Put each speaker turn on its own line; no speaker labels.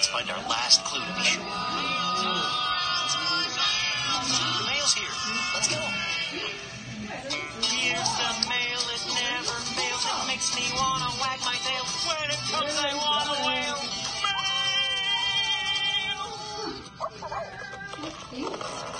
Let's find our last clue to be sure. The mail's here. Let's go. Here's the mail. It never fails. It makes me wanna wag my tail. When it comes, I wanna wail. Mail!